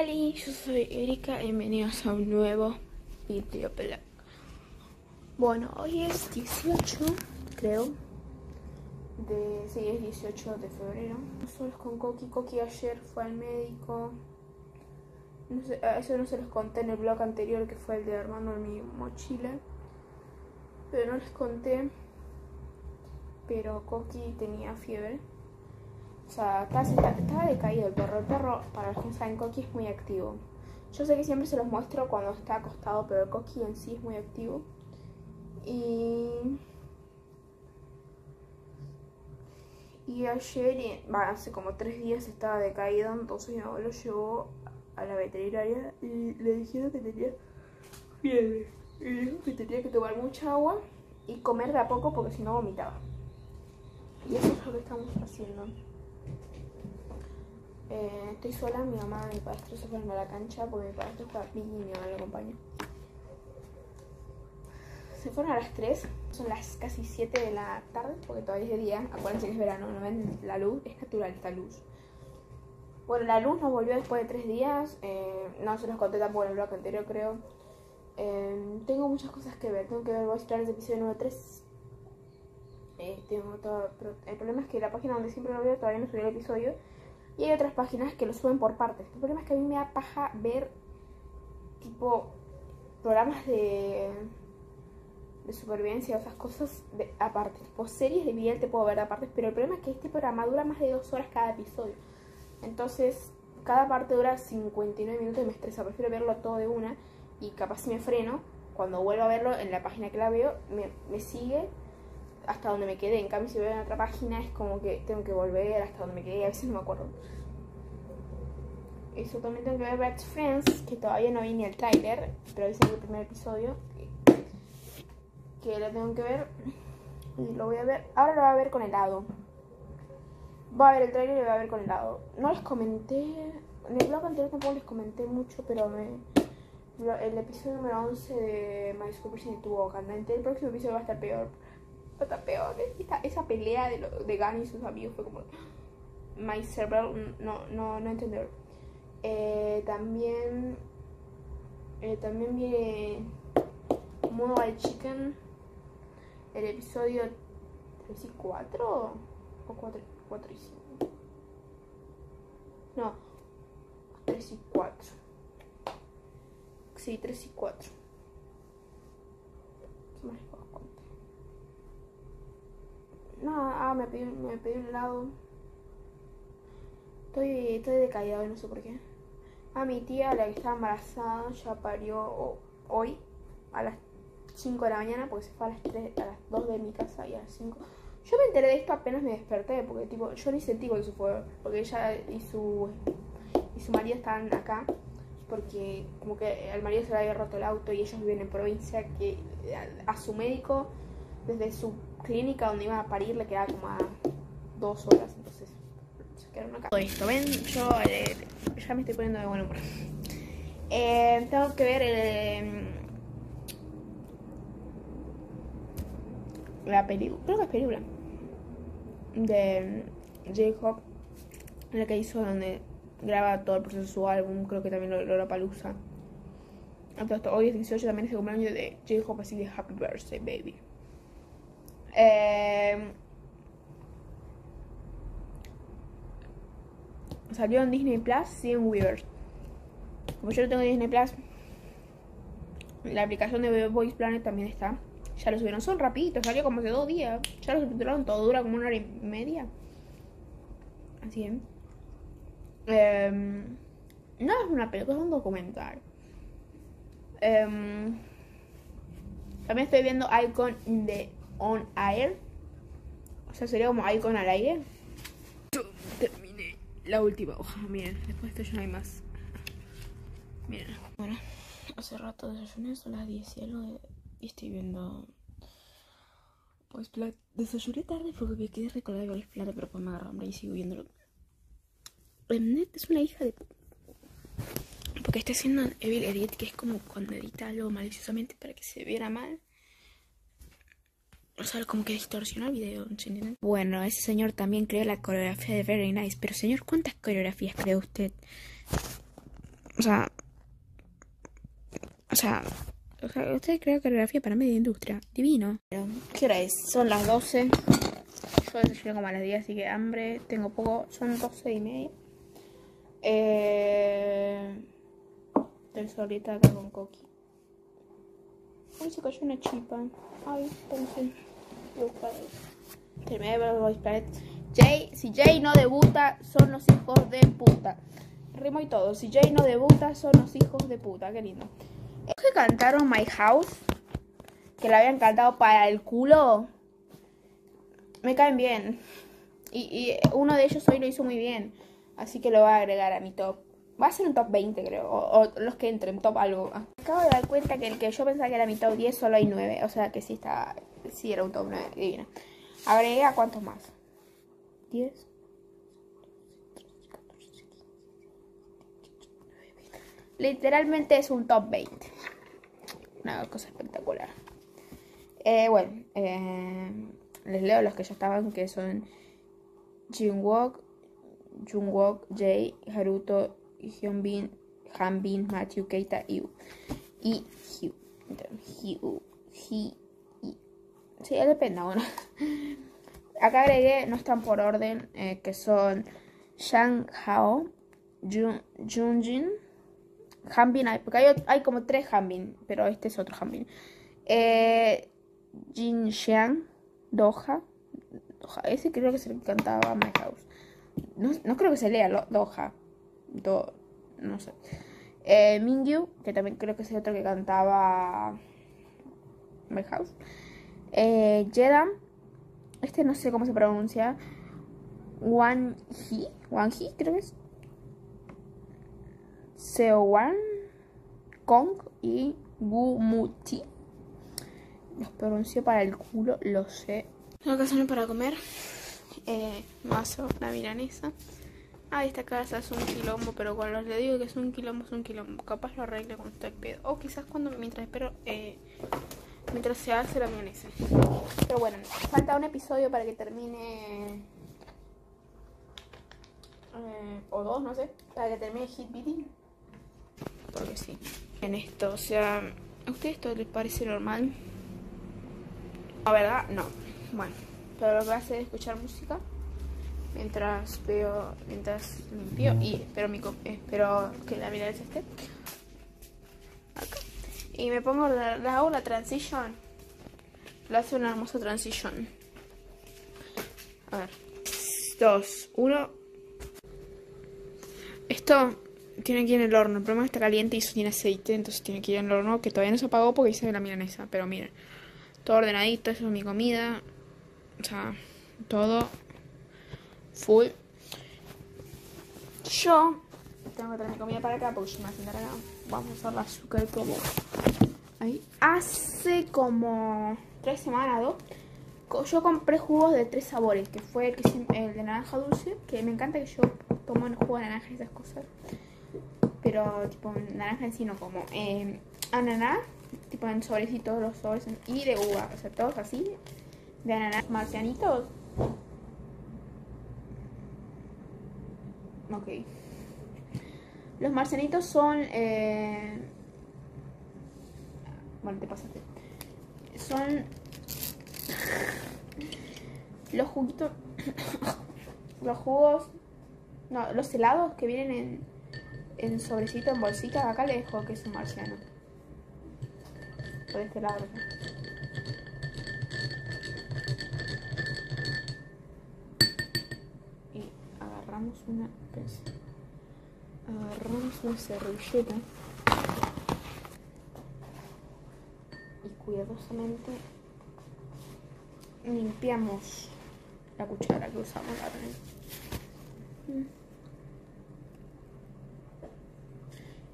Hola, yo soy Erika, bienvenidos a un nuevo video Bueno, hoy es 18, creo, de, sí, es 18 de febrero. Nosotros con Coqui, Coqui ayer fue al médico. No sé, eso no se los conté en el blog anterior, que fue el de Armando en mi mochila. Pero no les conté. Pero Coqui tenía fiebre. O sea, estaba, decaído el perro. El perro, para los que no saben, Coqui es muy activo. Yo sé que siempre se los muestro cuando está acostado, pero el Coqui en sí es muy activo. Y... Y ayer, hace como tres días estaba decaído, entonces mi abuelo llevó a la veterinaria y le dijeron que tenía fiebre. Y dijo que tenía que tomar mucha agua y comer de a poco porque si no vomitaba. Y eso es lo que estamos haciendo. Eh, estoy sola, mi mamá y mi padre se fueron a la cancha porque mi padre juega y mi mamá lo acompaña. Se fueron a las 3, son las casi 7 de la tarde porque todavía es de día. Acuérdense que es verano, no ven la luz, es natural esta luz. Bueno, la luz nos volvió después de 3 días, eh, no se los conté tampoco en el blog anterior creo. Eh, tengo muchas cosas que ver, tengo que ver Voice Planners episodio número 3. tengo todo, el problema es que la página donde siempre lo veo todavía no subió el episodio y hay otras páginas que lo suben por partes. El problema es que a mí me da paja ver tipo programas de, de supervivencia o esas cosas de, aparte. Tipo series de Miguel te puedo ver aparte, pero el problema es que este programa dura más de dos horas cada episodio. Entonces, cada parte dura 59 minutos y me estresa. Prefiero verlo todo de una y capaz si me freno, cuando vuelvo a verlo en la página que la veo, me, me sigue hasta donde me quedé. En cambio, si veo en otra página, es como que tengo que volver hasta donde me quedé. A veces no me acuerdo. Eso también tengo que ver Bad Friends, que todavía no vi ni el trailer, pero es el primer episodio. Que lo tengo que ver. Y lo voy a ver. Ahora lo voy a ver con helado. Voy a ver el trailer y lo voy a ver con helado. No les comenté. En el blog anterior tampoco les comenté mucho, pero me. El episodio número 11 de My Super Cine tuvo candente. El próximo episodio va a estar peor está peor. esa pelea de, lo, de Gunn y sus amigos fue como. My server, no, no, no entender. Eh, también. Eh, también viene. Mobile Chicken. El episodio 3 y 4. O 4, 4 y 5. No. 3 y 4. Sí, 3 y 4. ¿Qué más Nada, ah, me pedí, me pedí un helado. Estoy, estoy decaída hoy, no sé por qué. A mi tía, la que estaba embarazada, ya parió hoy a las 5 de la mañana porque se fue a las, 3, a las 2 de mi casa y a las 5. Yo me enteré de esto apenas me desperté porque tipo, yo ni sentí que eso fue porque ella y su y su marido estaban acá porque como que al marido se le había roto el auto y ellos viven en provincia que a su médico desde su clínica donde iba a parir le quedaba como a dos horas, entonces acá. Todo esto, ven, yo eh, ya me estoy poniendo de buen humor. Eh, tengo que ver el, la película, creo que es película, de J-Hop, la que hizo donde graba todo el proceso de su álbum, creo que también lo, lo palusa. Hoy es 18, también es el cumpleaños de J-Hop, así que Happy Birthday, baby. Eh, salió en Disney Plus, sí en Weaver. Como yo no tengo Disney Plus, la aplicación de Voice Planet también está. Ya lo subieron, son rapiditos, salió como hace dos días. Ya lo subieron, todo dura como una hora y media. Así es. Eh, no es una película, es un documental. Eh, también estoy viendo Icon de on air. O sea, sería como icon al aire. Terminé la última hoja. Miren, después de esto ya no hay más. Miren. Bueno, hace rato desayuné, son las 10 y algo. Y estoy viendo. Pues desayuné tarde porque me quedé recordar el plata, pero pues me agarró hambre y sigo viéndolo. Net es una hija de. Porque está haciendo Evil Edit, que es como cuando edita algo maliciosamente para que se viera mal. O sea, como que distorsiona el video, ¿entienden? Bueno, ese señor también creó la coreografía de Very Nice. Pero señor, ¿cuántas coreografías creó usted? O sea, o sea, ustedes creen coreografía para media industria. Divino. ¿Qué hora es? Son las 12. Yo desayuné como a las 10, así que hambre. Tengo poco. Son 12 y media. Eh, estoy solita acá con Coqui. Ay, se cayó una chipa. Ay, pensé. Jay, si Jay no debuta, son los hijos de puta. Rimo y todo. Si Jay no debuta, son los hijos de puta. Qué lindo. Es que cantaron My House, que la habían cantado para el culo, me caen bien. Y, y uno de ellos hoy lo hizo muy bien. Así que lo voy a agregar a mi top. Va a ser un top 20, creo. O, los que entren, top algo. Acabo de dar cuenta que el que yo pensaba que era mi top 10 solo hay 9. O sea que sí está. Sí era un top 9. Divina. Agregué a cuántos más. 10. Literalmente es un top 20. Una cosa espectacular. Eh, bueno, eh, les leo los que ya estaban, que son Jinwook, Jungwook, Jay, Haruto, Hyunbin, Hanbin, Matthew, Keita, Yu. Y Hugh. Hugh. He. Sí, depende, bueno. Acá agregué, no están por orden, eh, que son Shang Hao, Jun, Junjin, Hanbin, porque hay, hay, como tres Hanbin, pero este es otro Hanbin. Eh, Jin Xiang, Doha, Doha, ese creo que es el que cantaba My House. No, no creo que se lea Doha. Do, no sé. Eh, Mingyu, que también creo que es el otro que cantaba My House. Eh, Jedam, este no sé cómo se pronuncia. Wan Hee, Wan Hee creo que es. Seowan, Kong y Gumuti. Los pronuncio para el culo, lo sé. Tengo que para comer eh, mazo, la milanesa. Ah, esta casa es un quilombo, pero cuando le digo que es un quilombo, es un quilombo. Capaz lo arregle cuando estoy pedo. O quizás cuando mientras espero, eh, mientras se hace la milanesa. Pero bueno, falta un episodio para que termine. Eh, o dos, no sé. Para que termine Hit Beating. Porque sí. En esto, o sea, ¿a ustedes esto les parece normal? La verdad, no. Bueno pero lo que hace es escuchar música mientras veo, mientras limpio y espero, mi, espero que la mirada esté acá. Y me pongo, la, hago la transition. Lo hace una hermosa transition. A ver. Dos, uno. Esto tiene que ir en el horno. El problema es que está caliente y eso tiene aceite, entonces tiene que ir en el horno que todavía no se apagó porque hice la milanesa. Pero miren, todo ordenadito, eso es mi comida. O sea, todo full. Yo tengo que traer mi comida para acá porque yo me voy a. Vamos a usar el azúcar como ahí. Hace como tres semanas, dos. Yo compré jugos de tres sabores, que fue el, de naranja dulce, que me encanta que yo tomo el jugo de naranja y esas cosas. Pero tipo naranja en sí no como. Eh, ananá, tipo en sobrecitos los sobres, y de uva, o sea, todos así de ananas marcianitos. Ok. Los marcianitos son... Eh... Bueno, te pasaste. Son... Los juguitos... los jugos... No, los helados que vienen en, en sobrecito, en bolsita. Acá le dejo que es un marciano. Por este lado. Agarramos una agarramos una servilleta y cuidadosamente limpiamos la cuchara que usamos la mm.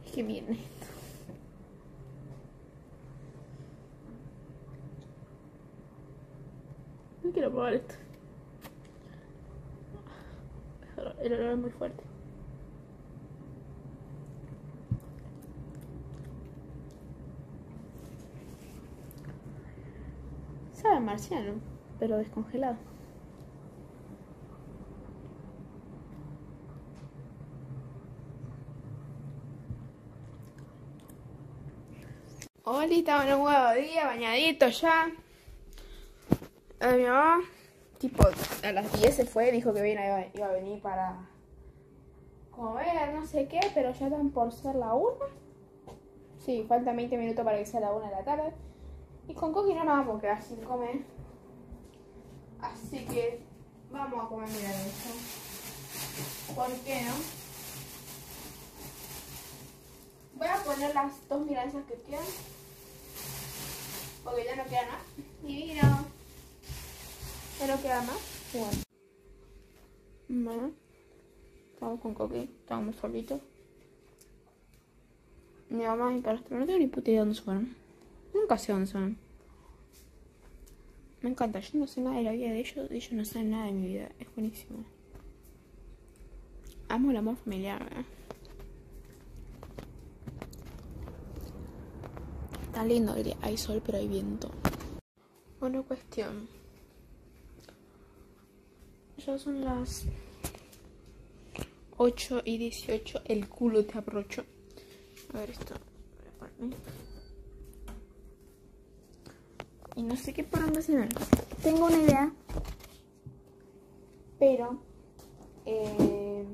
es que viene. No quiero probar esto el olor es muy fuerte. Sabe marciano, pero descongelado. Hola, estamos en un nuevo día, bañadito ya. A a las 10 se fue, dijo que iba a venir para comer, no sé qué, pero ya están por ser la 1. Sí, faltan 20 minutos para que sea la 1 de la tarde. Y con Coqui no nos vamos a quedar sin comer. Así que vamos a comer milanesa. ¿Por qué no? Voy a poner las dos milanesas que quedan. Porque ya no queda nada. Divino. Ya no queda más. Bueno. Bueno. Estamos con Coqui. Estamos solitos. Mi mamá y mi padrastro no tengo ni puta idea de dónde se fueron. Nunca sé dónde son. Me encanta, yo no sé nada de la vida de ellos, ellos no saben nada de mi vida, es buenísimo. Amo el amor familiar, ¿eh? Está lindo el día, hay sol pero hay viento. Bueno, cuestión. Ya son las 8 y 18, el culo te abrocho. A ver esto. Y no sé qué por dónde se ven. Tengo una idea. Pero. Eh,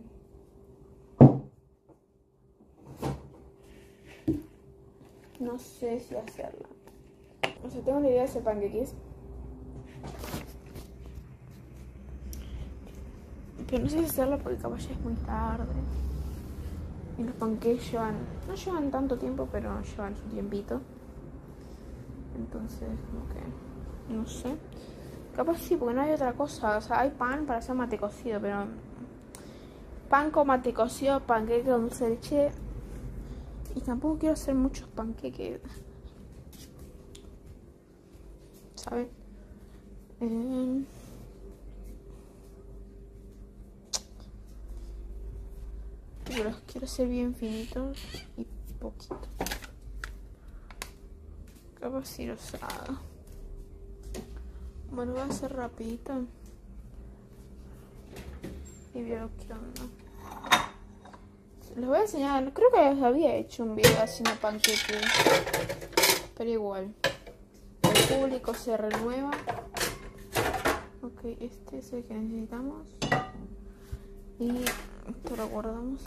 no sé si hacerla. O sea, tengo una idea de ese panqueques. Pero no sé si hacerla porque capaz ya es muy tarde. Y los panqueques llevan. No llevan tanto tiempo, pero llevan su tiempito. Entonces, como que. No sé. Capaz sí, porque no hay otra cosa. O sea, hay pan para hacer mate cocido, pero. Pan con mate cocido, panqueque con dulce de leche. Y tampoco quiero hacer muchos panqueques. ¿Saben? Eh... Hacer bien finitos y poquitos. Capaz si rosado. Bueno, voy a hacer rapidito. Y veo qué onda. Les voy a enseñar, creo que les había hecho un video haciendo panqueques. Pero igual. El público se renueva. Ok, este es el que necesitamos. Y esto lo guardamos.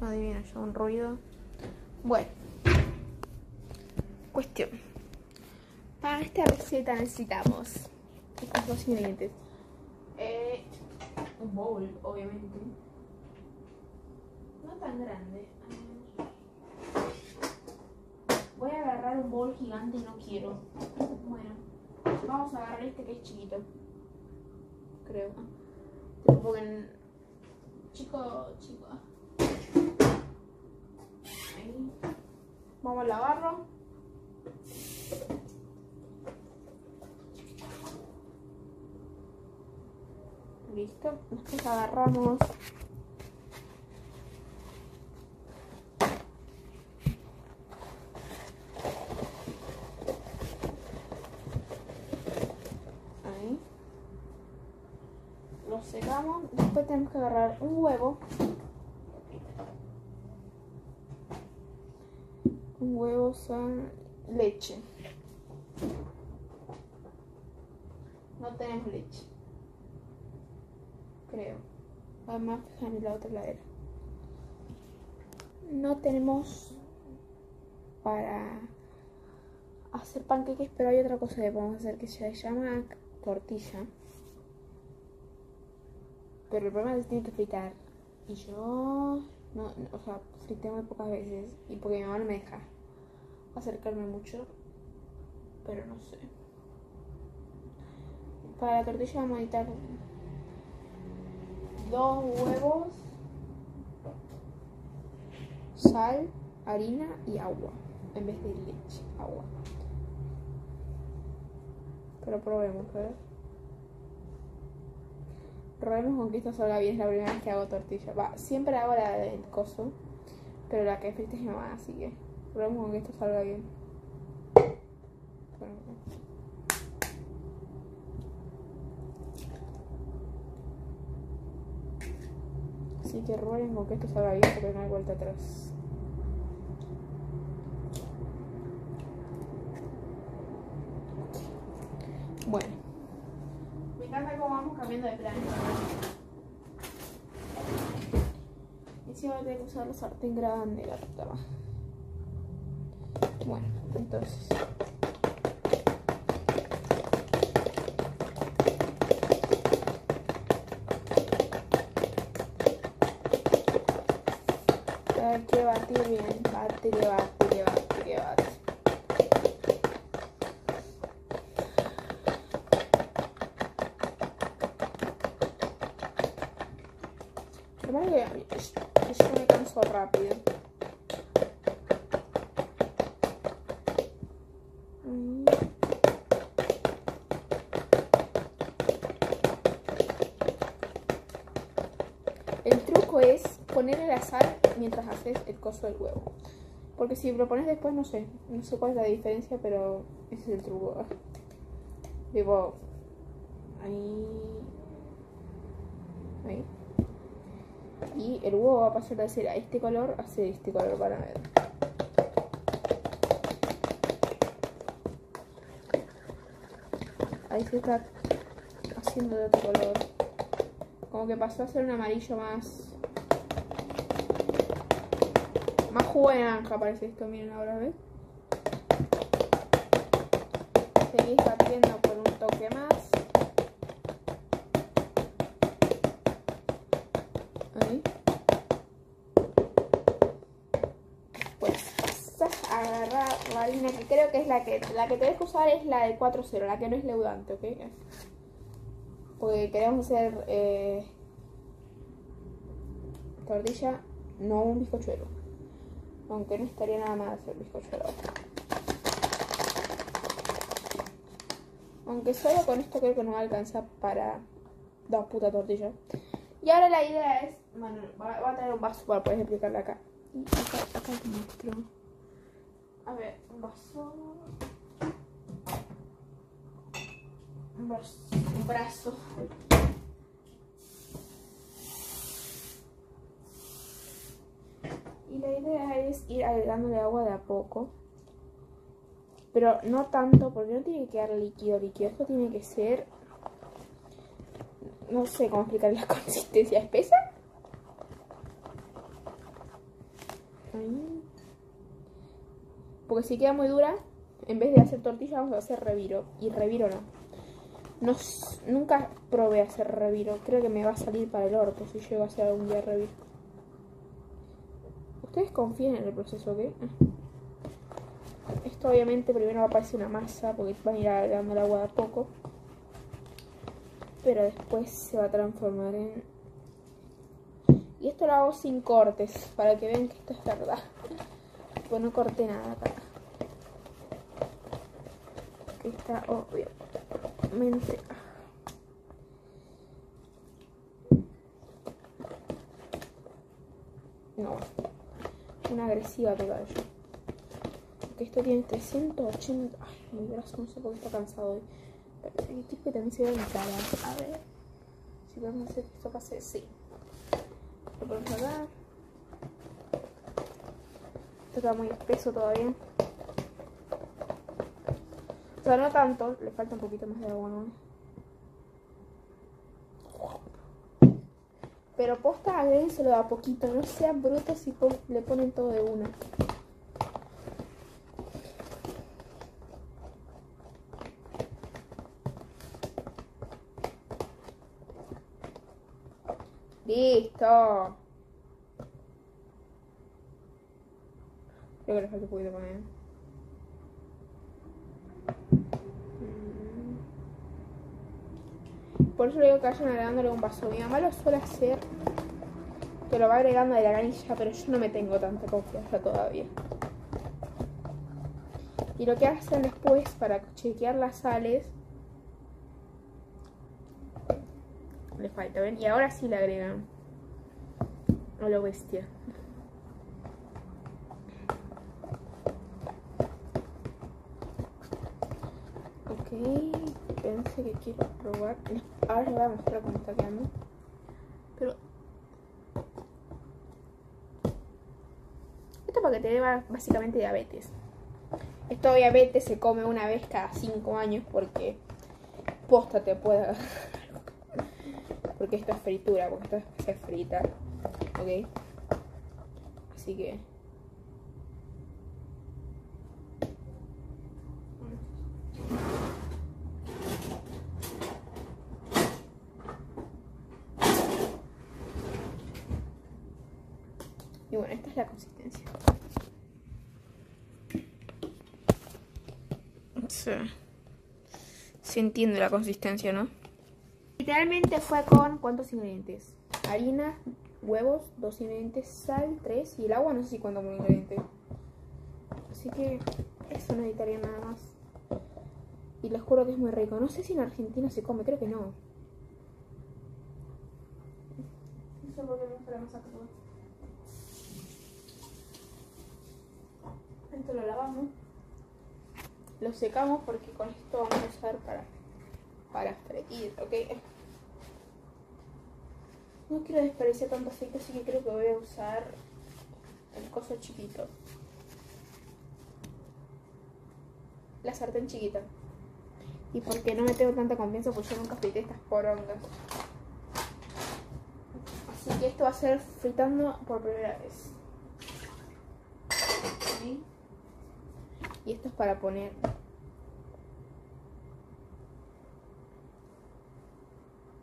Adivina, yo un ruido. Bueno. Cuestión. Para esta receta necesitamos estos dos ingredientes. Eh, un bowl, obviamente. No tan grande. Voy a agarrar un bowl gigante, no quiero. Bueno, vamos a agarrar este que es chiquito. Creo. Porque chico, chico. Vamos a lavarlo. Listo. Después agarramos Ahí. Lo secamos. Después tenemos que agarrar un huevo. Un huevo son leche. No tenemos leche. Creo. Además, fijan en la otra ladera. No tenemos para hacer panqueques, pero hay otra cosa que podemos hacer que se llama tortilla. Pero el problema es que tiene que fritar. Y yo, no, o sea, frité muy pocas veces. Y porque mi mamá no me deja acercarme mucho. Pero no sé. Para la tortilla vamos a necesitar dos huevos, sal, harina y agua. En vez de leche, agua. Pero probemos, ver. Probemos con que esto salga bien, es la primera vez que hago tortilla. Va, siempre hago la del coso, pero la que frita es mi mamá, así que Esperamos con que esto salga bien. Así que rueguen con que esto salga bien porque no hay vuelta atrás. Bueno. Me encanta cómo vamos cambiando de plan. Encima tengo que usar la sartén grande, la puta bueno, entonces. Hay que batir bien, bate, que bate, que bate, que bate. Lo malo que es- es que yo me canso rápido. Mm. El truco es ponerle la sal mientras haces el coso del huevo. Porque si lo pones después, no sé. No sé cuál es la diferencia, pero ese es el truco. Digo, ahí. Ahí. Y el huevo va a pasar de ser a este color a ser este color para ver. Ahí se está haciendo de otro color. Como que pasó a ser un amarillo más. Más jugo de naranja parece esto, miren ahora, ¿ves? Seguís batiendo por un toque más. Ahí. Pues vas a agarrar la harina que creo que es la que la que tenés que usar es la de 4-0, la que no es leudante, ¿ok? Porque queremos hacer eh, tortilla, no un bizcochuelo. Aunque no estaría nada mal hacer bizcochuelo. Aunque solo con esto creo que no alcanza para dos putas tortillas. Y ahora la idea es, bueno, va, va a traer un vaso para poder explicarla acá. Y acá, acá te muestro. A ver, un vaso. Un brazo. Un brazo. Y la idea es ir agregándole agua de a poco. Pero no tanto, porque no tiene que quedar líquido, líquido. Esto tiene que ser... No sé cómo explicar la consistencia espesa. Porque si queda muy dura, en vez de hacer tortilla vamos a hacer reviro. Y reviro no. no nunca probé hacer reviro. Creo que me va a salir para el orto si llego a hacer algún día reviro. Ustedes confíen en el proceso, ¿ok? Esto obviamente primero va a parecer una masa porque van a ir agregando el agua de a poco. Pero después se va a transformar en... Y esto lo hago sin cortes, para que vean que esto es verdad. Pues no corté nada acá. Que está obviamente... No, una agresiva yo. Porque esto tiene 380. Ay, mi brazo no sé por qué está cansado hoy. Pero el que también se ve cara. A ver. Si podemos hacer que esto pase. Sí. Lo podemos sacar. Esto está muy espeso todavía. O sea, no tanto. Le falta un poquito más de agua, ¿no? Pero posta, agréguenselo de a poquito. No sean brutos si le ponen todo de una. Listo. Creo que le falta un poquito más. ¿eh? Por eso le digo que vayan agregándole un vaso. Mi mamá lo suele hacer. Que lo va agregando de la canilla, pero yo no me tengo tanta confianza todavía. Y lo que hacen después para chequear las sales. Le falta, ¿ven? Y ahora sí le agregan. A lo bestia. Ok, que quiero probar. Ahora les voy a mostrar cómo está quedando. Pero. Esto para que te dé básicamente diabetes. Esto obviamente se come una vez cada 5 años porque posta te pueda porque esto es fritura, porque esto se frita, ¿ok? Así que... Y bueno, esta es la consistencia. Sí. Se entiende la consistencia, ¿no? Literalmente fue con ¿cuántos ingredientes? Harina, huevos, dos ingredientes, sal, tres y el agua no sé si cuánto un ingrediente. Así que eso no necesitaría nada más. Y les juro que es muy rico. No sé si en Argentina se come, creo que no. No sé por qué masa Esto lo lavamos. Lo secamos porque con esto vamos a usar para, para freír, ¿ok? No quiero desperdiciar tanto aceite, así que creo que voy a usar el coso chiquito. La sartén chiquita. Y porque no me tengo tanta confianza, pues yo nunca frité estas porongas. Así que esto va a ser fritando por primera vez. Y esto es para poner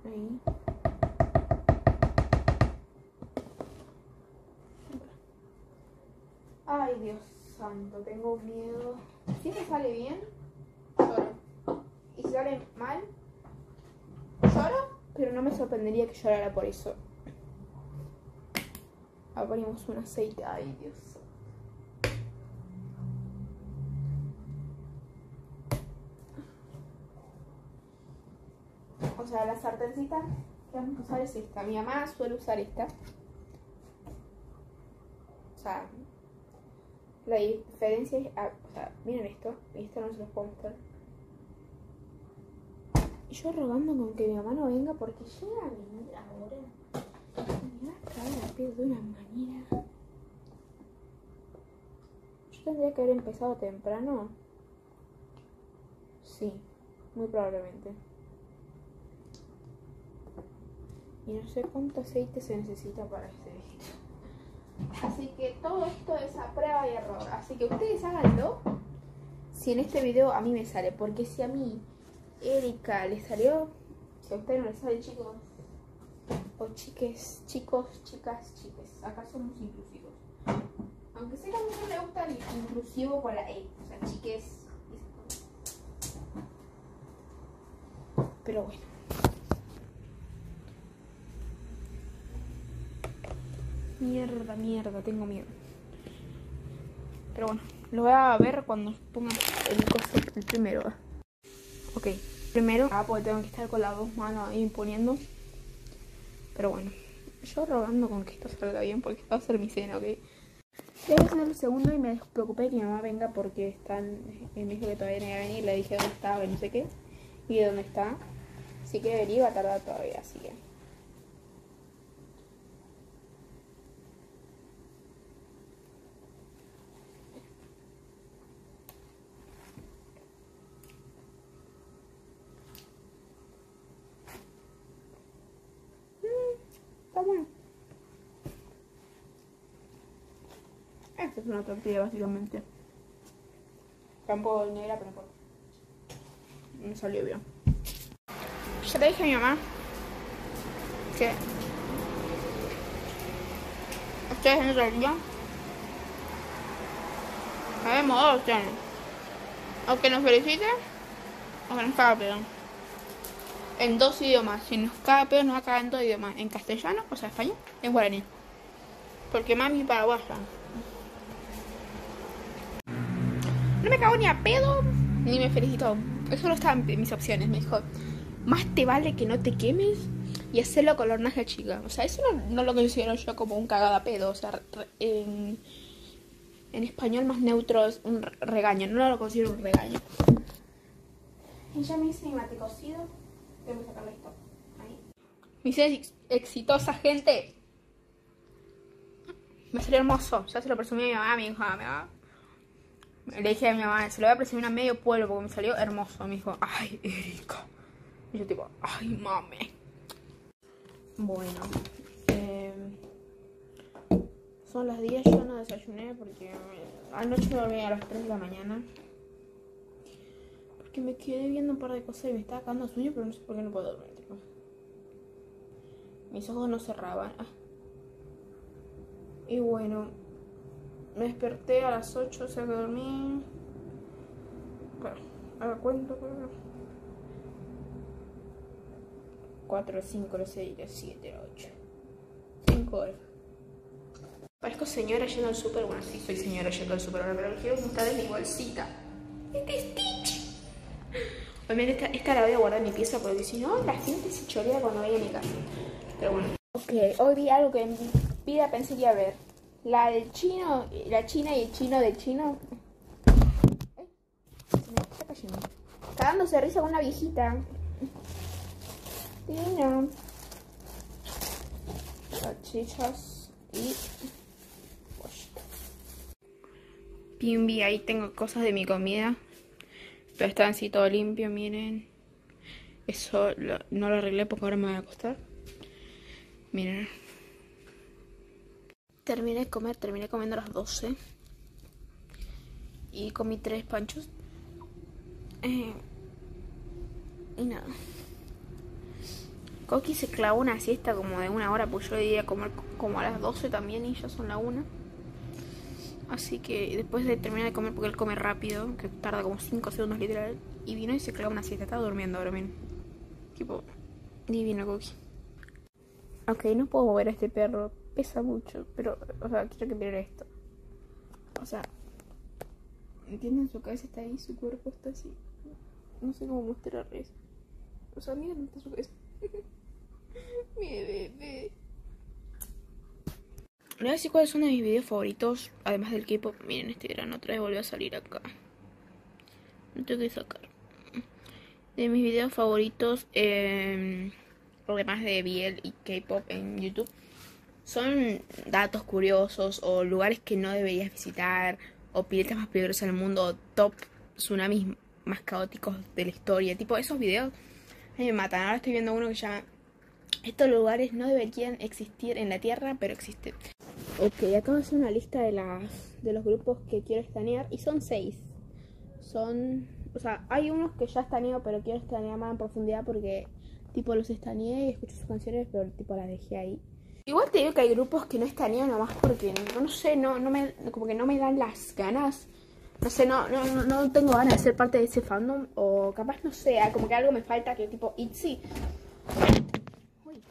ahí. Ay, Dios santo, tengo miedo. Si me sale bien, lloro. Y si sale mal, lloro, pero no me sorprendería que llorara por eso. Abrimos un aceite. Ay, Dios sea, la sartencita que vamos a usar es esta. Mi mamá suele usar esta. O sea, la diferencia es, ah, o sea, miren esto, esto no se los puedo mostrar. Y yo rogando con que mi mamá no venga porque llega a venir ahora. Me va a caer a pedo de una manera. Yo tendría que haber empezado temprano. Sí, muy probablemente. Y no sé cuánto aceite se necesita para este Así que todo esto es a prueba y error. Así que ustedes háganlo si en este video a mí me sale. Porque si a mí, Erika, le salió, si a ustedes no les sale, chicos, o chiques, chicos, chicas, chiques, acá somos inclusivos. Aunque sé que a mí no me gusta el inclusivo con la E, o sea, chiques. Pero bueno. Mierda, mierda, tengo miedo. Pero bueno, lo voy a ver cuando ponga el coso, el primero. Ok, primero, ah, porque tengo que estar con las dos manos ahí imponiendo. Pero bueno, yo rogando con que esto salga bien porque va a ser mi cena, ok. Ya voy a hacer el segundo y me preocupé que mi mamá venga porque están, me dijo que todavía no iba a venir, le dije dónde estaba, no sé qué, y de dónde está. Así que debería va a tardar todavía, así que... Esta es una tortilla básicamente. Campo negra, pero por... Me salió bien. Ya te dije a mi mamá que ustedes en realidad sabemos dos opciones. O que nos feliciten o que nos caga pedo. En dos idiomas. Si nos caga pedo, nos va a cagar en dos idiomas. En castellano, o sea, español, en guaraní. Porque mami paraguaya. No me cago ni a pedo, ni me felicitó. Eso no estaba en mis opciones. Me dijo, más te vale que no te quemes y hacerlo con la hornaja chica. O sea, eso no, lo considero yo como un cagado a pedo. O sea, en, español más neutro es un regaño. No lo considero un regaño. Y ya me hice mi mate cocido. Que sacarle esto. Ahí. Me hice exitosa, gente. Me salió hermoso. Ya se lo presumí a mi mamá, mi hija. Me va le dije a mi mamá, se lo voy a presumir a medio pueblo porque me salió hermoso. Me dijo, ay, Erika, Y yo tipo, ay, mame. Bueno. Eh, son las 10, yo no desayuné porque anoche me dormí a las 3 de la mañana. Porque me quedé viendo un par de cosas y me estaba cagando sueño, pero no sé por qué no puedo dormir. Tipo. Mis ojos no cerraban. Ah. Y bueno, me desperté a las 8, o sea que dormí. Bueno, haga cuento, pero. 4, 5, 6, 7, 8. 5 horas. Parezco señora yendo al súper. Bueno, sí, soy señora yendo al súper ahora, pero quiero mostrarles mi bolsita. Este Stitch. Obviamente esta, esta, la voy a guardar en mi pieza porque si no, la gente se chorea cuando vaya a mi casa. Pero bueno. Ok, hoy vi algo que en mi vida pensé que iba a ver. La del chino, la china y el chino del chino. ¿Eh? Está cayendo. Está dándose risa con una viejita. Divino. Salchichas y Pimbi, ahí tengo cosas de mi comida. Pero está así todo limpio, miren. Eso no lo arreglé porque ahora me voy a acostar. Miren. Terminé de comer, terminé comiendo a las 12. Y comí tres panchos. Eh, y nada. Coqui se clavó una siesta como de una hora, pues yo le a comer como a las 12 también y ya son la una. Así que después de terminar de comer, porque él come rápido, que tarda como 5 segundos literal, y vino y se clavó una siesta. Estaba durmiendo ahora, mismo Tipo, divino Coqui. Ok, no puedo mover a este perro, pesa mucho, pero, o sea, quiero que miren esto. O sea, ¿entienden? Su cabeza está ahí, su cuerpo está así. No sé cómo mostrarles. O sea, miren, está su cabeza. Mi bebé. No voy a decir cuáles son de mis videos favoritos, además del K-pop. Miren, este verano otra vez volvió a salir acá. No tengo que sacar. De mis videos favoritos, eh, además de BL y K-pop en YouTube, son datos curiosos o lugares que no deberías visitar o piletas más peligrosas del mundo o top tsunamis más caóticos de la historia. Tipo, esos videos me matan. Ahora estoy viendo uno que llama Estos lugares no deberían existir en la Tierra, pero existen. Ok, acabo de hacer una lista de las de los grupos que quiero estanear y son seis. Son, o sea, hay unos que ya estaneo, pero quiero estanear más en profundidad porque tipo los estaneé y escucho sus canciones, pero tipo las dejé ahí. Igual te digo que hay grupos que no estanean nomás porque no, no sé, no, no me, como que no me dan las ganas no sé, no, no, no tengo ganas de ser parte de ese fandom. O capaz no sea, como que algo me falta que tipo ITZY. Uy,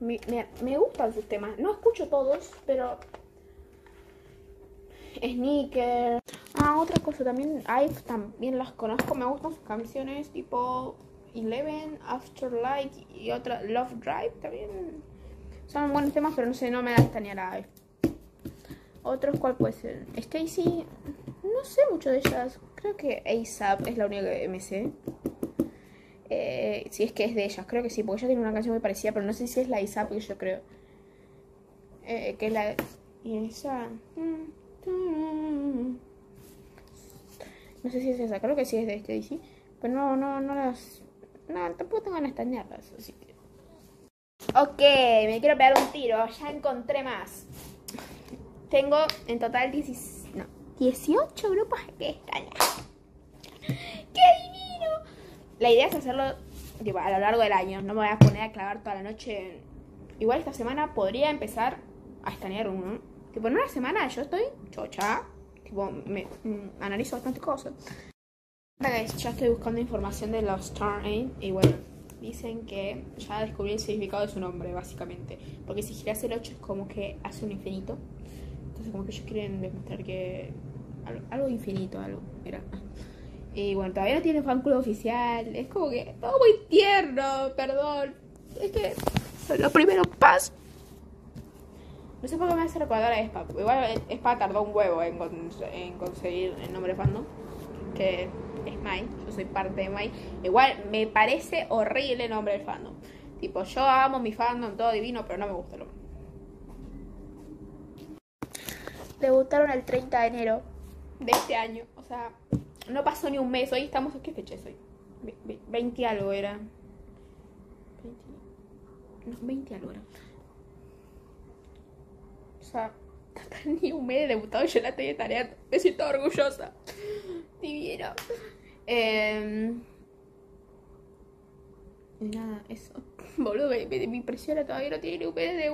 me Me, me, gustan sus temas. No escucho todos, pero. Sneaker. Ah, otra cosa también. IVE también las conozco. Me gustan sus canciones tipo Eleven, Afterlife y otra Love Drive también. Son buenos temas, pero no sé, no me da ni a la IVE. Otros, ¿cuál puede ser? Stacy, no sé mucho de ellas. Creo que ASAP es la única que me sé. Eh, si es que es de ellas, creo que sí, porque ella tiene una canción muy parecida, pero no sé si es la ASAP que yo creo. Eh, que es la. Y esa. No sé si es esa, creo que sí es de Stacy. Pero no, no, no las. No, tampoco tengo ganas de así que. Ok, me quiero pegar un tiro, ya encontré más. Tengo en total 18 grupos que estanear. ¡Qué divino! La idea es hacerlo a lo largo del año. No me voy a poner a clavar toda la noche. Igual esta semana podría empezar a estanear uno. Tipo, en una semana yo estoy chocha. Tipo, me, mm, analizo bastantes cosas. Ya estoy buscando información de los Star Y bueno, dicen que ya descubrí el significado de su nombre, básicamente. Porque si giras el 8 es como que hace un infinito. Entonces como que ellos quieren demostrar que algo, infinito, algo era. Y bueno, todavía no tiene fan club oficial. Es como que todo muy tierno, perdón. Es que son los primeros pasos. No sé por qué me hace recordar a Espa. Igual Espa tardó un huevo en, en conseguir el nombre fandom. Que es Mai. Yo soy parte de Mai. Igual me parece horrible el nombre del fandom. Tipo, yo amo mi fandom, todo divino, pero no me gusta el nombre. debutaron el 30 de enero de este año. O sea, no pasó ni un mes. Hoy estamos. ¿Qué fecha es hoy? 20 algo era. 20, no, 20 algo era. O sea, ni un mes de debutado yo la estoy de tarea. Me siento orgullosa. Eh, nada, eso. Boludo, me, me, me, impresiona todavía no tiene un mes de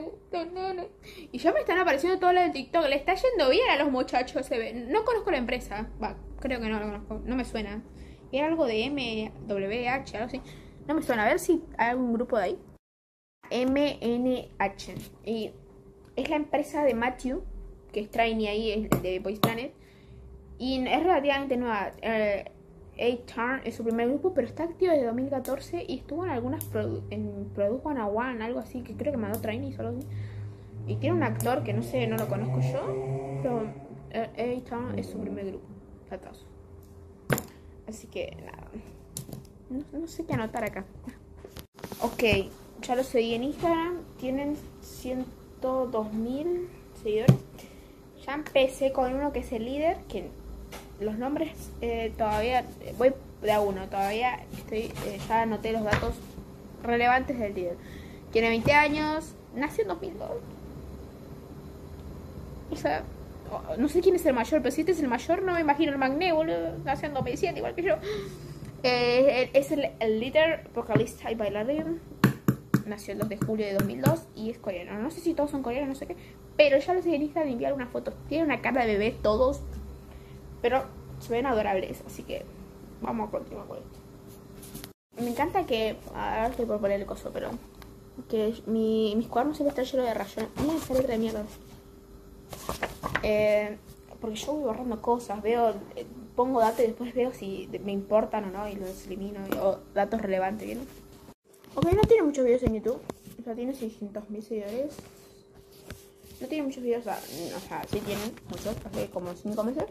no. Y ya me están apareciendo todas las de TikTok. Le está yendo bien a los muchachos. Se ve. No conozco la empresa. Va, creo que no lo conozco. No me suena. Era algo de MWH, algo así. No me suena. A ver si hay algún grupo de ahí. MNH. Y es la empresa de Matthew, que es trainee ahí, de Boys Planet. Y es relativamente nueva. Eh, A-Turn es su primer grupo, pero está activo desde 2014 y estuvo en algunas produ en Produce One One, algo así, que creo que mandó trainees o algo así. Y tiene un actor que no sé, no lo conozco yo, pero eh, A-Turn es su primer grupo. Platazo. Así que nada. No, no, sé qué anotar acá. Ok, ya lo seguí en Instagram. Tienen 102.000 seguidores. Ya empecé con uno que es el líder, que los nombres eh, todavía voy de a uno, todavía estoy eh, ya anoté los datos relevantes del líder. Tiene 20 años, nació en 2002. O sea, no sé quién es el mayor, pero si este es el mayor, no me imagino el Magné, nació en 2007, igual que yo. Eh, es el, el, líder, vocalista y bailarín. Nació el 2 de julio de 2002 y es coreano. No sé si todos son coreanos, no sé qué. Pero ya los en Instagram enviar una foto. Tiene una cara de bebé todos. Pero se ven adorables, así que vamos a continuar con esto. Me encanta que. Ahora estoy por poner el coso, pero. Que mi, mis cuadernos siempre están llenos de rayones. Mira esa letra de mierda. Eh, porque yo voy borrando cosas, veo, eh, pongo datos y después veo si me importan o no y los elimino, o datos relevantes, ¿bien? Ok, no tiene muchos videos en YouTube, o sea, tiene 600.000 seguidores. No tiene muchos videos, o sea, sí tiene muchos, hace como 5 meses,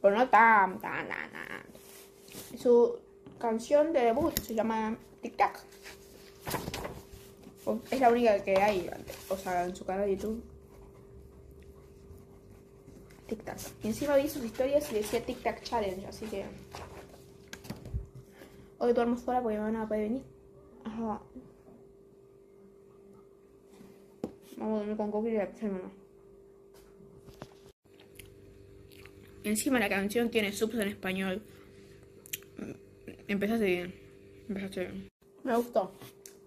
pero no tan, tan, tan, tan. Su canción de debut se llama Tic Tac. Es la única que hay, o sea, en su canal de YouTube. Tic Tac. Y encima vi sus historias y decía Tic Tac Challenge, así que. Hoy duermo sola porque mi mamá no puede venir. Vamos a dormir con Coco y la. Encima la canción tiene subs en español. Empezaste bien. Empezaste bien. Me gustó.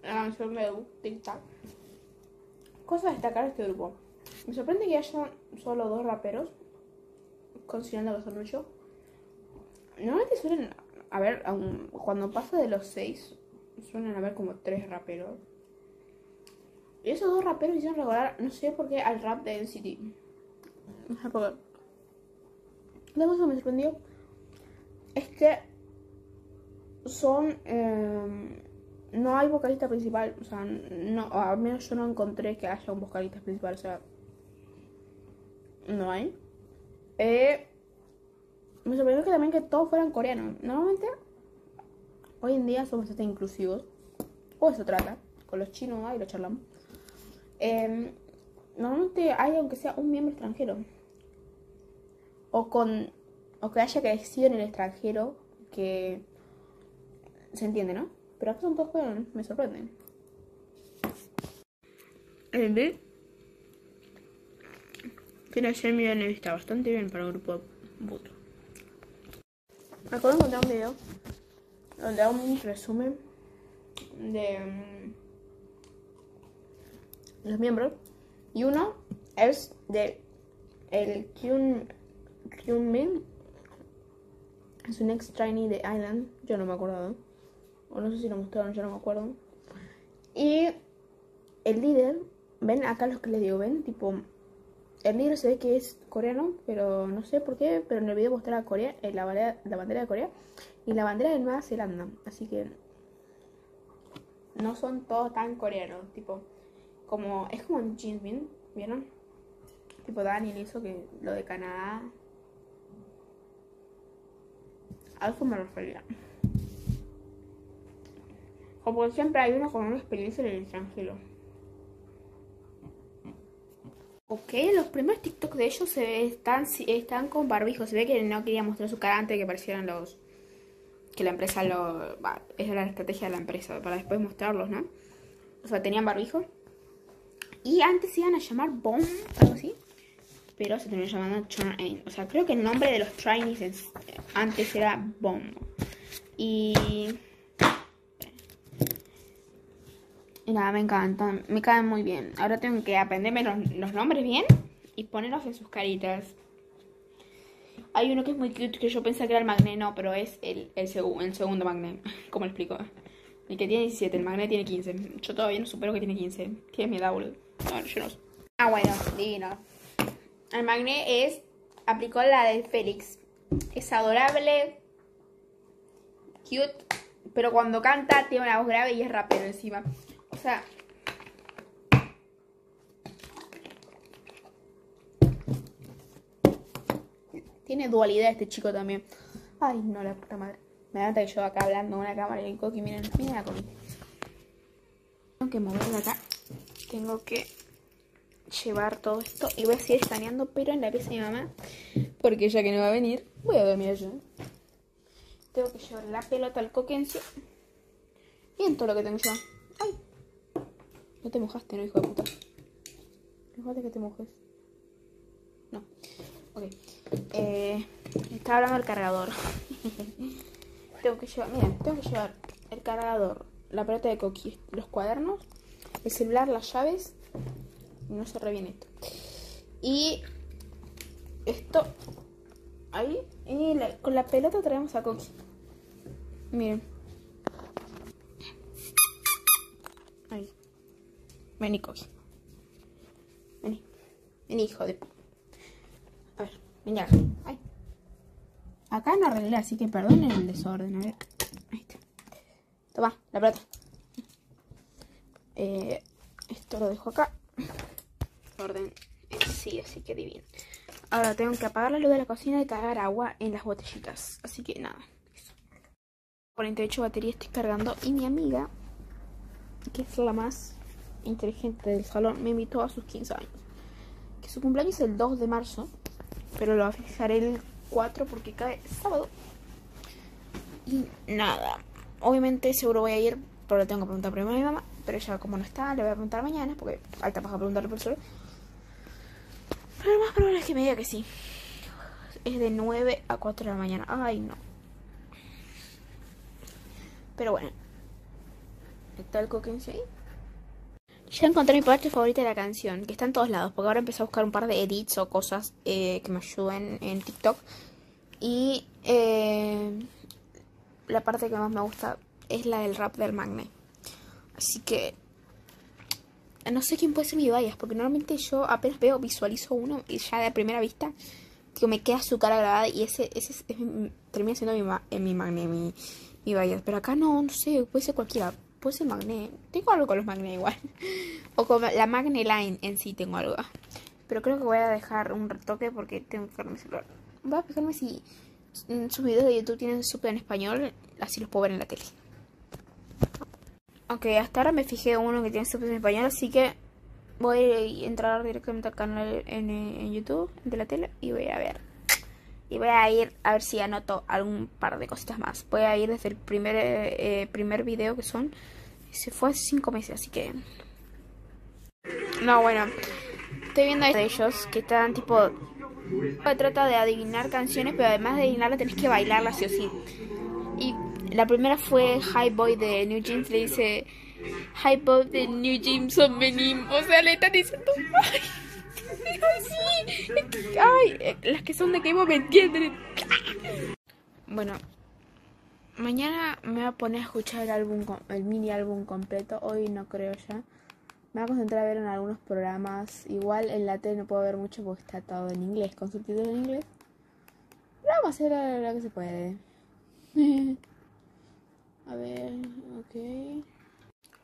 La canción Tic Tac. Cosa a destacar de este grupo. Me sorprende que haya solo dos raperos considerando que son mucho. Normalmente suelen haber, cuando pasa de los seis, suelen haber como tres raperos. Y esos dos raperos hicieron recordar, no sé por qué, al rap de NCT. No sé por qué. La cosa que me sorprendió es que son. Eh, no hay vocalista principal, o sea, no, al menos yo no encontré que haya un vocalista principal, o sea, no hay. Eh, me sorprendió que también que todos fueran coreanos. Normalmente, hoy en día somos bastante inclusivos. O eso trata. Con los chinos ahí lo charlamos. Eh, normalmente hay, aunque sea un miembro extranjero. O con. O que haya crecido en el extranjero. Que. Se entiende, ¿no? Pero acá son todos coreanos. Me sorprenden. El B tiene 6 millones de vistas, bastante bien para un grupo puto. Me acuerdo de encontrar un video donde hago un resumen de um, los miembros y uno es de el Kyun, Kyun Min es un ex trainee de Island yo no me acuerdo o no sé si lo mostraron yo no me acuerdo y el líder ven acá los que les digo ven tipo el libro se ve que es coreano, pero no sé por qué, pero en el video mostraba Corea, eh, la, bandera, la bandera de Corea y la bandera de Nueva Zelanda. Así que no son todos tan coreanos, tipo, como, es como en Jimin, ¿vieron? Tipo Daniel hizo que lo de Canadá. Algo me refería. Como siempre hay uno con una experiencia en el extranjero. Ok, los primeros TikTok de ellos se están, están con barbijo. Se ve que no quería mostrar su cara antes de que aparecieran los, que la empresa lo... va, es la estrategia de la empresa, para después mostrarlos, ¿no? O sea, tenían barbijo. Y antes iban a llamar Bomb, algo así. Pero se terminó llamando Train. O sea, creo que el nombre de los trainees antes era Bomb. Y... Y nada, me encantan, me caen muy bien. Ahora tengo que aprenderme los, los nombres bien y ponerlos en sus caritas. Hay uno que es muy cute que yo pensé que era el magné, no, pero es el, el, segundo magné. ¿Cómo lo explico? El que tiene 17, el magné tiene 15. Yo todavía no supero que tiene 15. Tiene mi edad, boludo. No, no. Ah, bueno, divino. El magné es. Aplicó la de Félix. Es adorable. Cute. Pero cuando canta tiene una voz grave y es rápido encima. O sea, tiene dualidad este chico también. Ay, no, la puta madre. Me da que yo acá hablando una cámara y el coqui, miren, miren la coqui. Tengo que moverla acá. Tengo que llevar todo esto. Y voy a seguir escaneando, pero en la pieza de mi mamá. Porque ya que no va a venir, voy a dormir allá. Tengo que llevar la pelota al coquencio. Y en todo lo que tengo yo. Ay, no te mojaste, ¿no, hijo de puta? No que te mojes. No. Ok. Eh, estaba hablando del cargador. tengo que llevar, miren, tengo que llevar el cargador, la pelota de coquí, los cuadernos, el celular, las llaves. No se reviene esto. Y esto ahí. Y con la pelota traemos a Coqui. Miren. Vení, coge. Vení. Vení, hijo de... A ver, vení acá. Acá no arreglé, así que perdonen el desorden. A ver. Ahí está. Toma, la plata. Eh, esto lo dejo acá. Orden. Sí, así que divino. Ahora tengo que apagar la luz de la cocina y cargar agua en las botellitas. Así que nada. 48 baterías estoy cargando. Y mi amiga, que es la más inteligente del salón me invitó a sus 15 años. Que su cumpleaños es el 2 de marzo, pero lo fijaré el 4 porque cae sábado. Y nada, obviamente seguro voy a ir, pero le tengo que preguntar primero a mi mamá. Pero ella como no está, le voy a preguntar mañana, porque alta paja preguntarle por solo. Pero lo más probable es que me diga que sí. Es de 9 a 4 de la mañana. Ay, no. Pero bueno. ¿Está el coquense ahí? Ya encontré mi parte favorita de la canción, que está en todos lados, porque ahora empecé a buscar un par de edits o cosas eh, que me ayuden en TikTok. Y eh, la parte que más me gusta es la del rap del Magne. Así que no sé quién puede ser mi bias, porque normalmente yo apenas veo, visualizo uno y ya de primera vista que me queda su cara grabada y ese, ese, termina siendo mi, eh, mi Magne, mi, mi. Pero acá no, no sé, puede ser cualquiera. Puede ser Magne. Tengo algo con los Magne igual. o con la Magne Line en sí tengo algo. Pero creo que voy a dejar un retoque porque tengo que fijarme celular. Voy a fijarme si sus videos de YouTube tienen sub en español. Así los puedo ver en la tele. Ok, hasta ahora me fijé uno que tiene sub en español. Así que voy a entrar directamente al canal en, YouTube de la tele y voy a ver. Y voy a ir a ver si anoto algún par de cositas más. Voy a ir desde el primer, eh, primer video que son se fue hace 5 meses, así que... No, bueno. Estoy viendo a ellos que están tipo... Trata de adivinar canciones, pero además de adivinarlas tenés que bailarlas sí o sí. La primera fue High Boy de New Jeans. Le dice... High Boy de New Jeans son venim. O sea, le están diciendo... Ay, sí. Ay, las que son de of me entienden. Bueno, Mañana me voy a poner a escuchar el álbum, el mini álbum completo. Hoy no creo ya. Me voy a concentrar a ver en algunos programas. Igual en la tele no puedo ver mucho porque está todo en inglés, con subtítulos en inglés. Vamos a hacer lo que se puede. a ver, ok.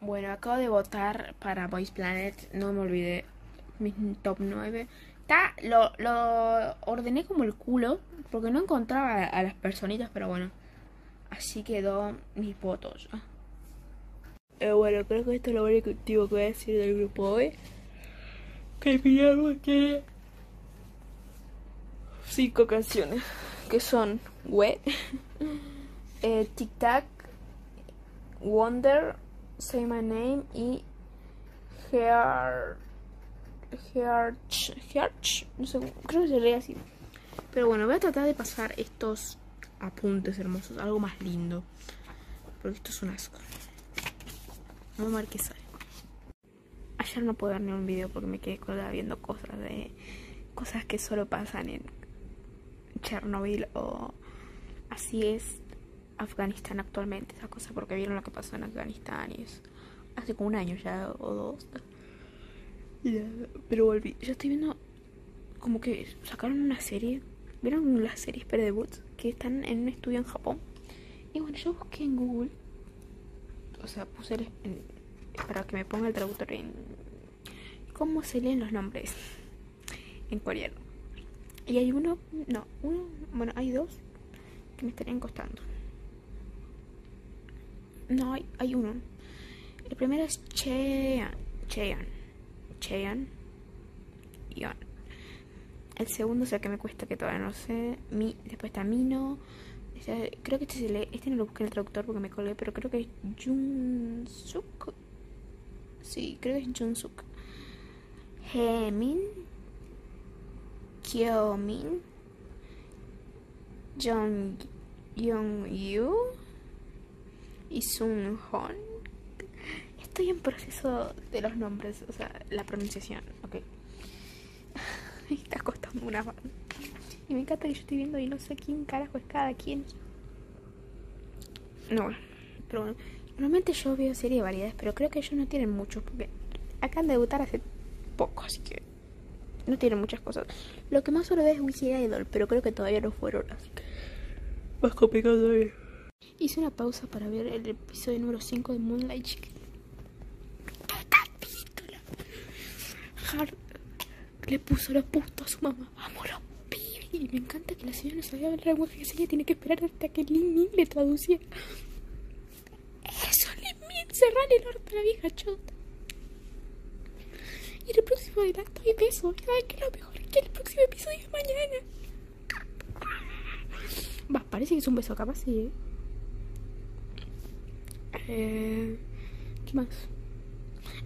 Bueno, acabo de votar para Voice Planet. No me olvidé. Mi top 9. Está, lo, lo ordené como el culo. Porque no encontraba a las personitas, pero bueno. Así quedó mis votos. Eh, bueno, creo que esto es lo único que voy a decir del grupo hoy. Que el tiene cinco canciones. Que son Wet, eh, Tic Tac, Wonder, Say My Name y Heart. Heart. No sé, creo que se lee así. Pero bueno, voy a tratar de pasar estos apuntes hermosos, algo más lindo. Porque esto es un asco. Vamos a ver qué sale. Ayer no pude ver ni un video porque me quedé colgada viendo cosas de cosas que solo pasan en Chernobyl o así es Afganistán actualmente, esa cosa porque vieron lo que pasó en Afganistán y es hace como un año ya o dos. Pero volví. Yo estoy viendo como que sacaron una serie. ¿Vieron las series Woods? Que están en un estudio en Japón. Y bueno, yo busqué en Google. O sea, puse el, para que me ponga el traductor en cómo se leen los nombres en coreano. Y hay uno, no, uno, bueno, hay dos que me estarían costando. No, hay, hay uno. El primero es Chean. Chean. Chean. Yon. El segundo es el que me cuesta, que todavía no sé. Mi, después está Mino. Creo que este, se lee, este no lo busqué en el traductor porque me colgué, pero creo que es Junsuk. Sí, creo que es Junsuk. Hemin. Kyomin. Jong Yu y Sun Hon. Estoy en proceso de los nombres, o sea, la pronunciación, ok. Me está costando una mano. Y me encanta que yo estoy viendo y no sé quién carajo es cada quien. No, pero bueno. Normalmente yo veo series de variedades, pero creo que ellos no tienen muchos, porque acaban de debutar hace poco, así que no tienen muchas cosas. Lo que más solo veo es Wiki Idol, pero creo que todavía no fueron, así que más complicado todavía. Hice una pausa para ver el episodio número 5 de Moonlight Chicken. Hart le puso los puto a su mamá. Vamos los. Y me encanta que la señora no sabía hablar lenguaje que ella tiene que esperar hasta que Lin Min le traduciera. Eso, Lin Min, cerrar el orto a la vieja chota. Y el próximo de estoy beso. ¿Sabes qué es lo mejor? Que el próximo episodio es mañana. Va, parece que es un beso, capaz sí, ¿eh? Eh, ¿Qué más?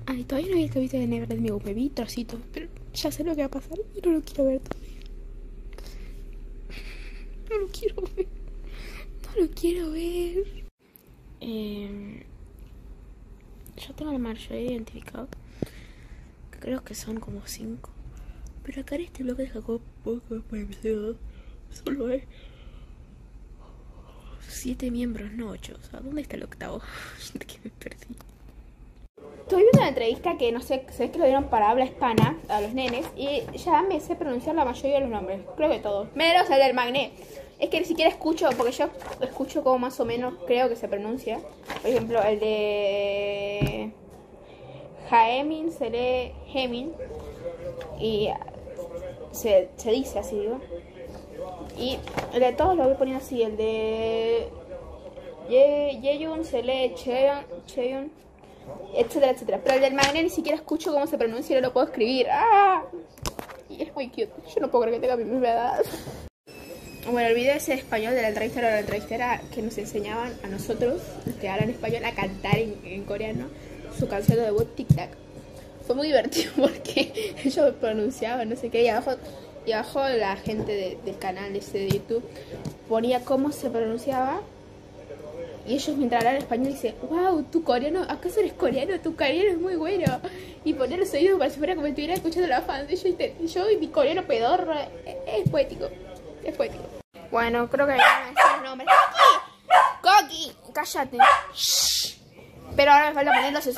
Ay, todavía no vi el capítulo de de mi me vi trocitos, pero ya sé lo que va a pasar y no lo quiero ver todavía. No lo quiero ver. No lo quiero ver. Eh, yo tengo la mayoría identificado. Creo que son como 5. Pero acá en este bloque de Jacob poco solo hay 7 miembros, no 8. O sea, ¿dónde está el octavo? que me perdí. Estoy viendo una entrevista que no sé, sé que lo dieron para habla hispana a los nenes y ya me sé pronunciar la mayoría de los nombres, creo que todos, menos el del magné. Es que ni siquiera escucho, porque yo escucho como más o menos creo que se pronuncia. Por ejemplo, el de Jaemin se lee Hemin y se, se dice así, digo. Y de todos lo voy poniendo así, el de Ye, Yeyun se lee Cheon, Cheon, etcétera, etcétera. Pero el del magné ni siquiera escucho cómo se pronuncia y no lo puedo escribir. ¡Ah! Y es muy cute. Yo no puedo creer que tenga mi misma edad. Bueno, el video ese español de la entrevistera de la entrevistera que nos enseñaban a nosotros, que hablan español, a cantar en, coreano su canción de debut Tic Tac. Fue muy divertido porque ellos pronunciaban, no sé qué, y abajo y abajo la gente del canal ese de YouTube ponía cómo se pronunciaba y ellos mientras hablaban español dicen, wow, tu coreano, ¿acaso eres coreano? Tu coreano es muy bueno. Y poner los oídos para si fuera como si estuviera escuchando la fans. Y yo, y mi coreano pedorro, es, poético, es poético. Bueno, creo que me el nombre. ¡Coqui! ¡Coqui! ¡Cállate! Shh. Pero ahora me falta ponerlo su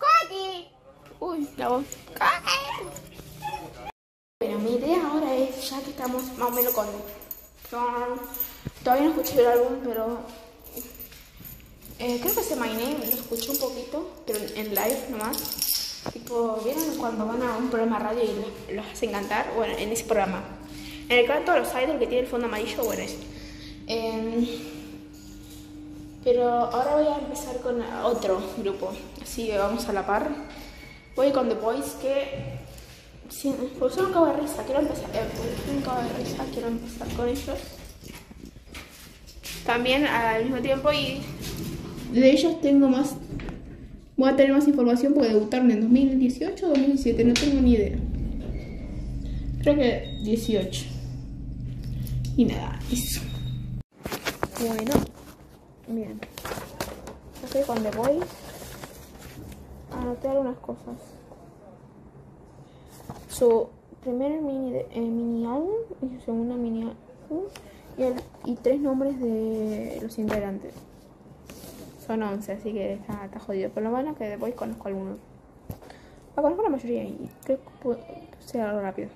¡Coqui! Uy, la voz. ¡Coqui! Bueno, mi idea ahora es, ya que estamos más o menos con... todavía no escuché el álbum, pero... Eh, creo que ese My Name lo escuché un poquito, pero en live nomás. Tipo, ¿vieron cuando van a un programa radio y los, hacen cantar? Bueno, en ese programa. En el canto todos los idols que tiene el fondo amarillo, bueno, es. Em, pero ahora voy a empezar con otro grupo. Así que vamos a la par. Voy con The Boys, que Sí, pues un risa, quiero empezar. Eh, un quiero con ellos. también al mismo tiempo y De ellos tengo más. Voy a tener más información porque debutaron en 2018 o 2017, no tengo ni idea. Creo que 18. Y nada, eso. bueno, miren. Estoy con The Voice. Anoté algunas cosas. Su primer mini, de- eh, mini álbum y su segundo mini álbum y, tres nombres de los integrantes. Son 11, así que está, jodido. Pero lo bueno es que Voice conozco algunos. La conozco la mayoría y creo que puedo ser algo rápido.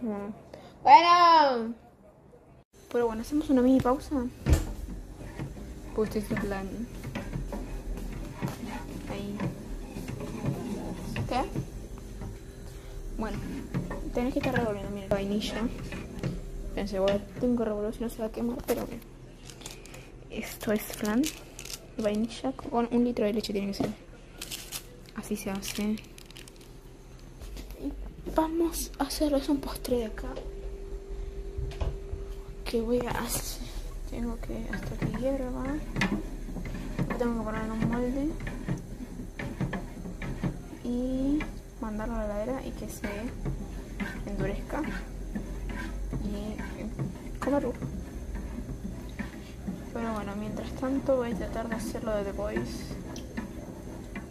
No. Bueno. Pero bueno, hacemos una mini pausa. Pues estoy temblando. Ahí. ¿Qué? Bueno, tenés que estar revolviendo, miren. Vainilla. Pensé, bueno, tengo que revolver si no se va a quemar, pero bien. Esto es flan vainilla con un litro de leche tiene que ser. Así se hace. Vamos a hacer es un postre de acá. Que voy a hacer. Tengo que hasta que hierva. Lo tengo que poner en un molde. Y mandarlo a la heladera y que se endurezca. Y comerlo. Pero bueno, mientras tanto voy a tratar de hacerlo de The Voice.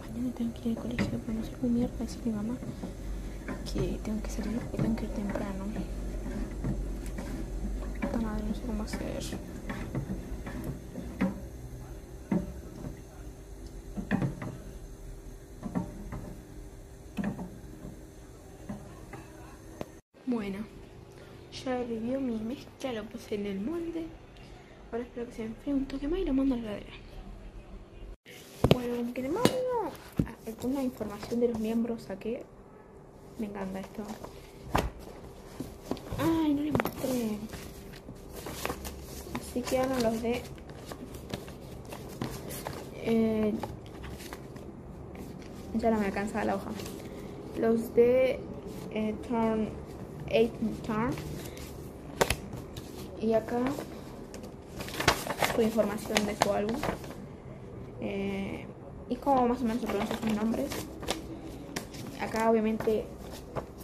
Mañana tengo que ir al colegio, pero no sé cómo mierda decir mi mamá que tengo que salir porque tengo que ir temprano. Puta madre, no sé cómo hacer. Bueno, ya hirvió mi mezcla, lo puse en el molde. Ahora espero que se enfríe un toque más y lo mando a la heladera. Bueno, como que le mando ah, una información de los miembros saqué. Me encanta esto. Ay, no les mostré. Así que ahora los de. Eh, ya no me alcanza la hoja. Los de eh, Turn 8 Turn. Y acá su información de su álbum. Eh, y como más o menos se pronuncian sus nombres. Acá obviamente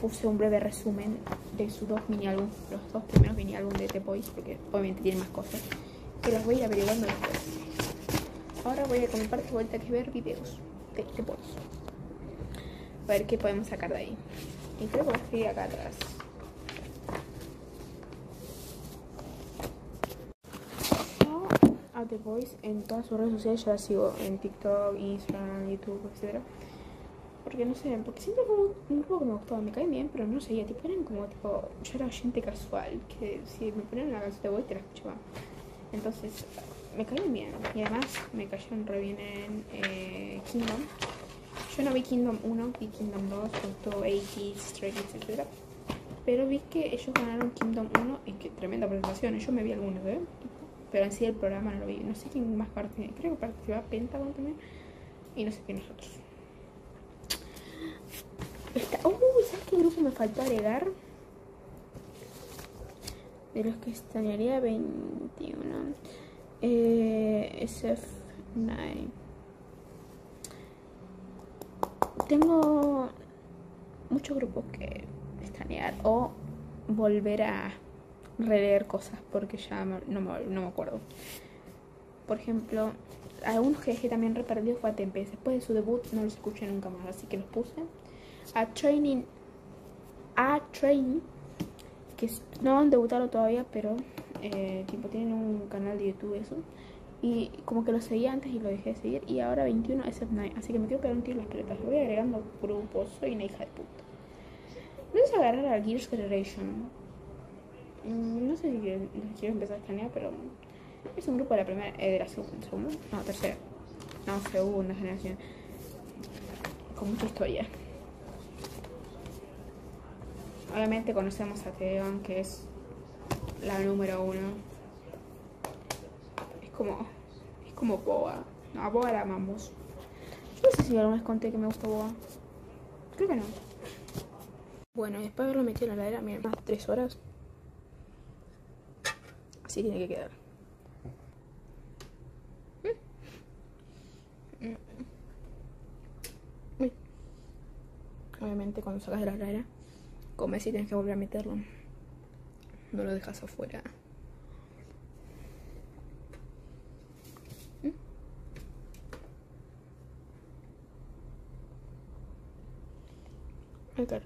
puse un breve resumen de sus dos mini álbum, los dos primeros mini álbum de The Boys, porque obviamente tiene más cosas. Que los voy a ir averiguando después. Ahora voy a mi parte vuelta que ver videos de The Boys. A ver qué podemos sacar de ahí. Y creo que voy a escribir acá atrás. Yo a Voice en todas sus redes sociales yo la sigo en TikTok, Instagram, YouTube, etc. Porque no sé, porque siempre como un grupo que me gustaba, me cae bien, pero no sé, tipo eran como tipo, yo era oyente casual, que si me ponen una canción de Voice te la escuchaba. Entonces, me caen bien. Y además me cayeron re bien en eh, Kingdom. Yo no vi Kingdom 1, vi Kingdom 2, junto 80s, Stray etc. Pero vi que ellos ganaron Kingdom 1 y que tremenda presentación. Yo me vi algunos, ¿eh? Pero en sí el programa no lo vi. No sé quién más participó. Creo que participaba Pentagon también. Y no sé quién nosotros. Está... Uy, ¿sabes qué grupo me faltó agregar? De los que extrañaría 21. Eh, SF9. Tengo muchos grupos que extrañar o volver a releer cosas porque ya no, me, no me acuerdo. Por ejemplo, algunos que dejé también re perdidos fue a Tempest. Después de su debut no los escuché nunca más, así que los puse. A Training. A Training. Que no han debutado todavía, pero eh, tipo tienen un canal de YouTube eso. Y como que lo seguía antes y lo dejé de seguir. Y ahora 21 SF9. Así que me quiero pegar un tiro en las pelotas. Lo voy agregando grupos. Soy una hija de puta. No sé agarrar a Gears Generation. Mm, No sé si quiero, empezar a extrañar, pero es un grupo de la primera, eh, de la segunda, segunda, no, tercera, no, segunda generación, con mucha historia. Obviamente conocemos a Teon, que es la número uno. Es como, es como Boa. No, a Boa la amamos. Yo no sé si alguna vez conté que me gusta Boa. Creo que no. Bueno, después de haberlo metido en la heladera, miren, más tres horas así tiene que quedar. Mm. Obviamente cuando sacas de la rara, comes y tienes que volver a meterlo. No lo dejas afuera. Mm. Ay, qué.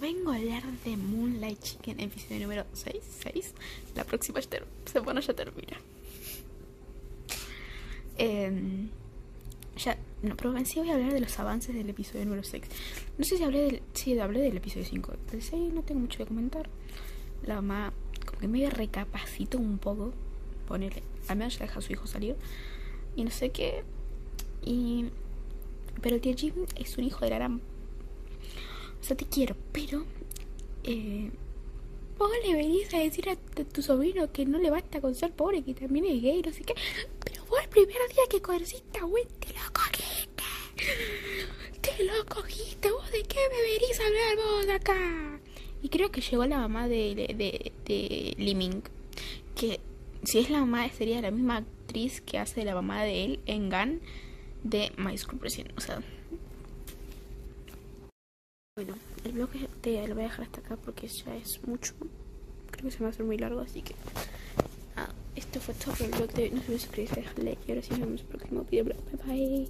Vengo a hablar de Moonlight Chicken, episodio número 6. 6. La próxima semana ya termina. Em, ya, no, pero en sí voy a hablar de los avances del episodio número 6. No sé si hablé del. Sí, hablé del episodio 5. Del 6 no tengo mucho que comentar. La mamá, como que medio recapacito un poco. Ponerle. Al menos ya deja a su hijo salir. Y no sé qué. Y. Pero el tío Jim es un hijo de la gran. Sea, te quiero, pero. Eh, vos le venís a decir a tu, sobrino que no le basta con ser pobre, que también es gay, no sé qué. Pero vos el primer día que conociste a Gwen, te lo cogiste. Te lo cogiste. ¿Vos de qué me venís a hablar vos acá? Y creo que llegó la mamá de, de, de, Liming. Que si es la mamá, sería la misma actriz que hace la mamá de él en Gun de My School President. O sea. Bueno, el blog te lo voy a dejar hasta acá porque ya es mucho. Creo que se me va a hacer muy largo, así que. Ah, esto fue todo por el blog de hoy. No se olviden suscribirse, dejar like y ahora sí nos vemos en el próximo video. Bye bye.